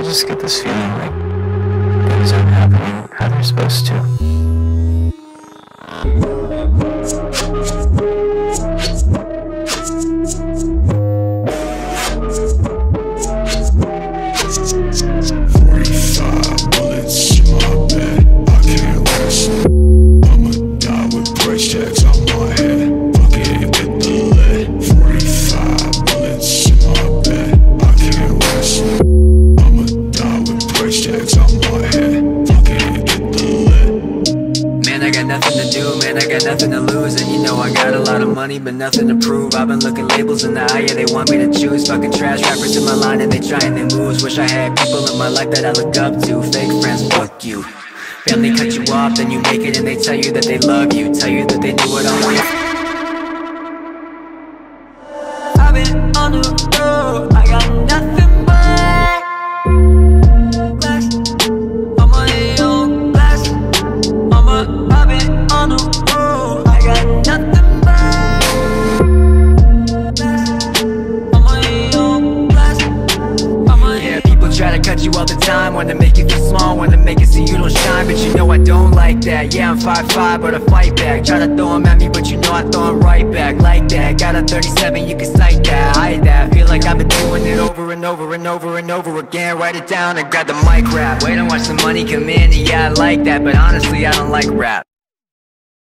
I just get this feeling like things aren't happening how they're supposed to. Nothing to do, man, I got nothing to lose. And you know I got a lot of money, but nothing to prove. I've been looking labels in the eye, yeah, they want me to choose. Fucking trash rappers in my line and they trying their moves. Wish I had people in my life that I look up to. Fake friends, fuck you. Family cut you off, then you make it and they tell you that they love you. Tell you that they do it all try to cut you all the time. Wanna make you feel small, wanna make it so you don't shine. But you know I don't like that. Yeah, I'm 5'5", but I fight back. Try to throw 'em at me, but you know I throw 'em right back. Like that, got a 37, you can sight that. Hide that, feel like I've been doing it over and over and over and over again. Write it down and grab the mic rap. Wait and watch the money come in, yeah, I like that. But honestly, I don't like rap